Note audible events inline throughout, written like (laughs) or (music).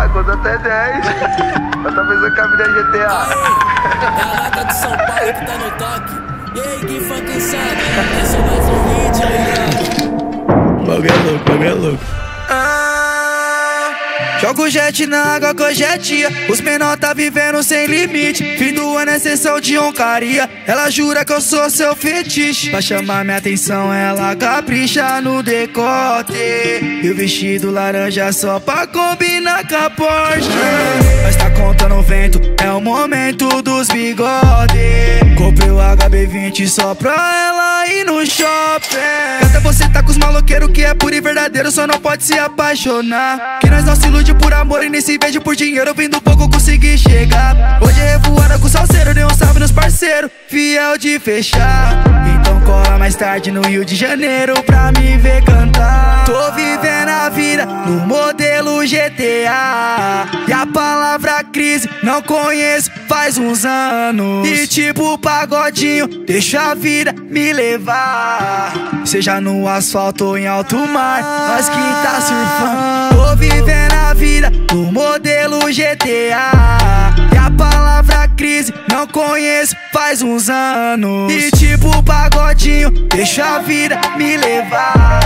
pai, conta até 10. (laughs) Eu tá pensando que a vida é GTA. É a lata de São Paulo que tá no toque. E aí, que funk insano? É só mais um ligado? Bagulho é louco, bagulho é louco. Joga o jet na água com jetia. Os menor tá vivendo sem limite. Fim do ano é sessão de honcaria. Ela jura que eu sou seu fetiche. Pra chamar minha atenção, ela capricha no decote. E o vestido laranja só pra combinar com a Porsche. Mas tá contando vento, é o momento dos bigode. Comprei o HB20 só pra ela ir no shopping. Até você tá com os maloqueiros que é puro e verdadeiro, só não pode se apaixonar. Que nós não se ilude por amor e nem se vende por dinheiro, vindo pouco consegui chegar. Hoje é revoada com salseiro, deu um salve nos parceiros, fiel de fechar. Cola mais tarde no Rio de Janeiro pra me ver cantar. Tô vivendo a vida no modelo GTA. E a palavra crise não conheço faz uns anos. E tipo pagodinho, deixa a vida me levar. Seja no asfalto ou em alto mar, nós que tá surfando. Tô vivendo a vida no modelo GTA. Conheço faz uns anos. E tipo pagodinho, deixa a vida me levar.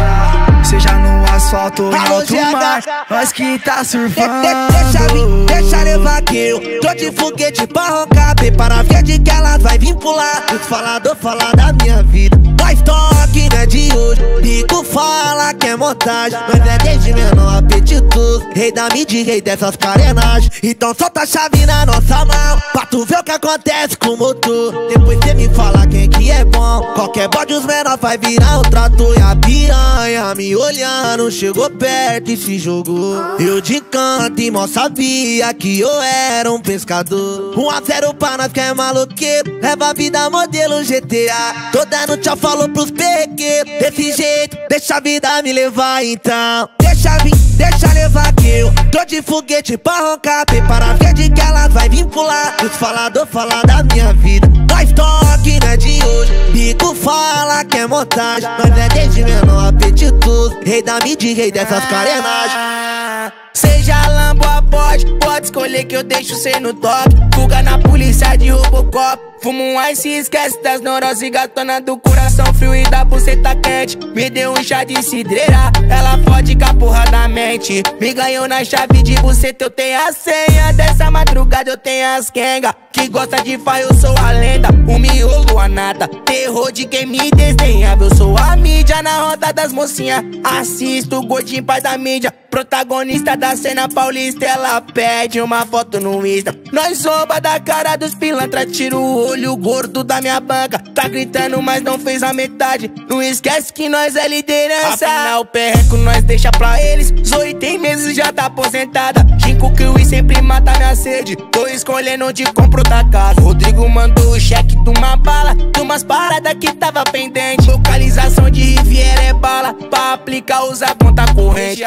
Seja no asfalto ou em alto mar, nós que tá surfando. de- Deixa vir, deixa levar que eu Tô de foguete pra roncar Prepara verde que elas vai vir pular Os falador fala da minha vida Nós toque não é de hoje. Bico fala que é montagem Nós é desde menor apetitoso Rei da mídia rei dessas carenagens. Então solta a chave na nossa mão Pra tu ver o que acontece com o motor. Depois cê me fala quem que é bom. Qualquer bode os menor vai virar um trator. E a piranha me olhando Chegou perto e se jogou. Eu de canto e mal sabia que eu era um pescador. 1 a 0 pra nós que é maloqueiro Leva a vida modelo GTA Tô dando tchau, falou pros pequenos Desse jeito, deixa a vida me levar então. Deixa vir, deixa levar que eu Tô de foguete pra roncar. Prepara verde que elas vai vir pular. Os falador fala da minha vida. Nós toque não é de hoje. Bico fala que é montagem. Nós é desde menor apetitoso. Rei da mídia rei dessas carenagens. Seja Lambo a Porsche, pode escolher que eu deixo cê no toque. Fuga na polícia de Robocop. Fumo um ice e esquece das neuroses gatona do coração frio e da buceta quente. Me deu um chá de cidreira, ela fode com a porra da mente. Me ganhou na chave de buceta, eu tenho a senha. Dessa madrugada eu tenho as quenga. Que gosta de farra, eu sou a lenda. O miolo, a nada. Terror de quem me desdenhava. Eu sou a mídia na roda das mocinhas. Assisto o gordinho pai da mídia. Protagonista da cena paulista, ela pede uma foto no Insta. Nós zomba da cara dos pilantra, tira o olho gordo da minha banca. Tá gritando, mas não fez a metade. Não esquece que nós é liderança. Afinal, o perreco nós deixa pra eles. Zoe tem meses já tá aposentada. Cinco kiwi sempre mata minha sede. Tô escolhendo onde compro casa. Rodrigo mandou o cheque de uma bala. De umas paradas que tava pendente. Localização de Riviera é bala. Pra aplicar, usa conta corrente.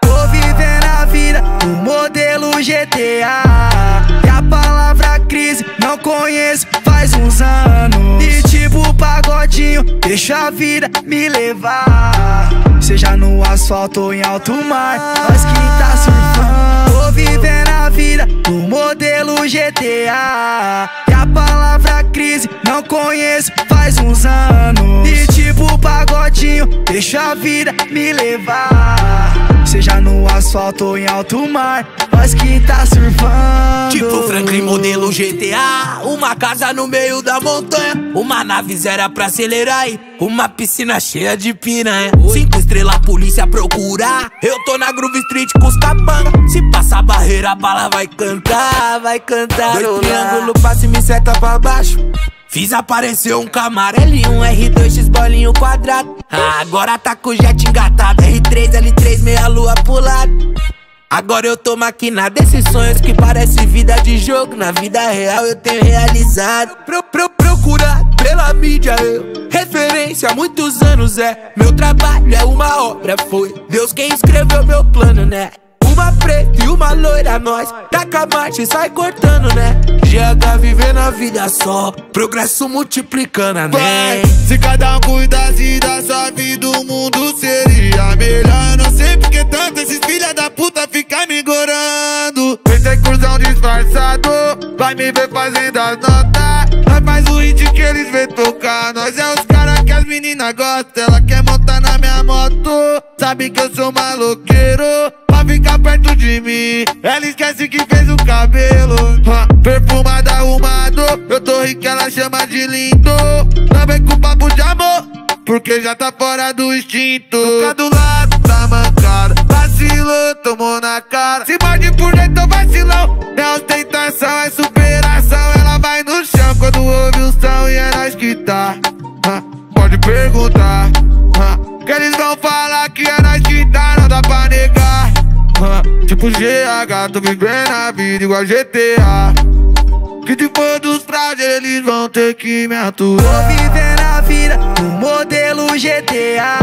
Tô vivendo a vida no modelo GTA. E a palavra crise não conheço faz uns anos. E tipo pagodinho, deixa a vida me levar. Seja no asfalto ou em alto mar, nós que tá surfando. Tô vivendo a vida no modelo GTA. E a palavra crise não conheço faz uns anos. E tipo pagodinho, deixa a vida me levar. Seja no asfalto ou em alto mar, nós que tá surfando. Tipo Franklin modelo GTA Uma casa no meio da montanha Uma nave zero pra acelerar e Uma piscina cheia de piranha Cinco estrelas, polícia procurar Eu tô na Groove Street com os capanga Se passar a barreira, a bala vai cantar Vai cantar Dois triângulo, passe me seta pra baixo. Fiz aparecer um Camaro L1, R2, X bolinho quadrado. Ah, Agora tá com o jet engatado R3, L3, meia lua pro lado Agora eu tô maquinado esses sonhos que parece vida de jogo. Na vida real eu tenho realizado. Pro, pro, Procurado pela mídia eu Referência há muitos anos é Meu trabalho é uma obra, foi Deus quem escreveu meu plano, né? Uma preta e uma loira, nós Taca marcha e sai cortando, né? GH vivendo a vida só Progresso multiplicando, né? Vai, se cada um cuidasse da sua vida O mundo seria melhor Não sei porque tanto esses filha da puta Ficar me gorando Esse é cruzão disfarçado Vai me ver fazendo as notas nós faz o hit que eles vêm tocar. Nós é os caras que as meninas gostam. Ela quer montar na minha moto. Sabe que eu sou maloqueiro. Pra ficar perto de mim. Ela esquece que fez o cabelo. perfumado, arrumado. Eu tô rico, ela chama de lindo. Vem com papo de amor. Porque já tá fora do instinto. Nunca do lado tipo GH, tô vivendo a vida igual GTA. Que depois dos prazeres eles vão ter que me aturar. Tô vivendo a vida no modelo GTA.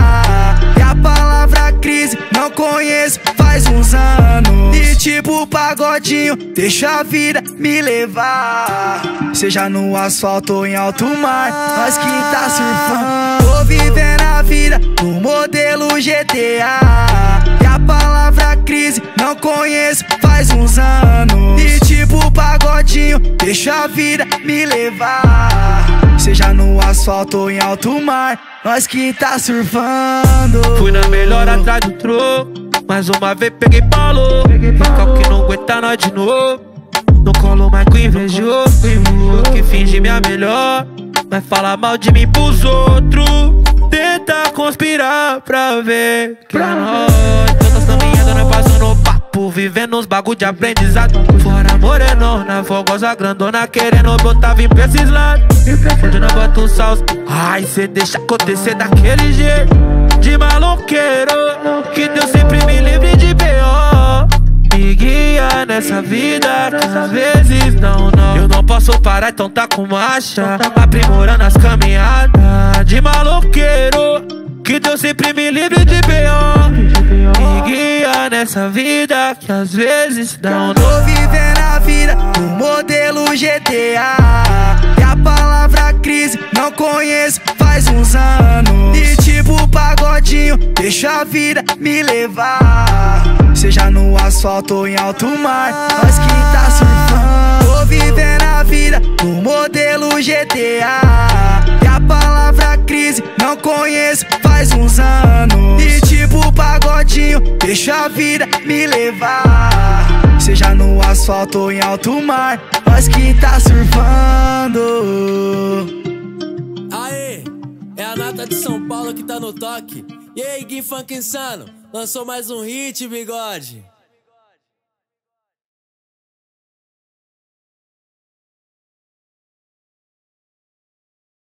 E a palavra crise não conheço faz uns anos. E tipo pagodinho, deixa a vida me levar. Seja no asfalto ou em alto mar, nós que tá surfando. Tô vivendo a vida no modelo GTA. Crise não conheço faz uns anos. E tipo pagodinho, deixa a vida me levar. Seja no asfalto ou em alto mar, nós que tá surfando. Fui na melhor atrás do troco, mais uma vez peguei palo. Fica que não aguenta nós de novo. Não colo mais com invejoso, que finge minha melhor. Mas fala mal de mim pros outros. Tenta conspirar pra ver que é nós. Nós passando papo, vivendo uns bagulho de aprendizado. Fora morenona, fogosa grandona, querendo botar vim pra esses lados. Onde não bota um salso, ai, cê deixa acontecer daquele jeito. De maloqueiro, que Deus sempre me livre de B.O. Me guia nessa vida, que às vezes não, não. Eu não posso parar, então tá com marcha. Aprimorando as caminhadas de maloqueiro. Que Deus sempre me livre de B.O. Me guia nessa vida que às vezes não Tô vivendo a vida no modelo GTA E a palavra crise não conheço faz uns anos. E tipo pagodinho, deixa a vida me levar. Seja no asfalto ou em alto mar, nós que tá surfando. Tô vivendo a vida no modelo GTA E a palavra crise não conheço faz uns anos Tipo pagodinho, deixa a vida me levar. Seja no asfalto ou em alto mar, nós que tá surfando. Aê, é a nata de São Paulo que tá no toque. E aí, Gui Funk Insano, lançou mais um hit, bigode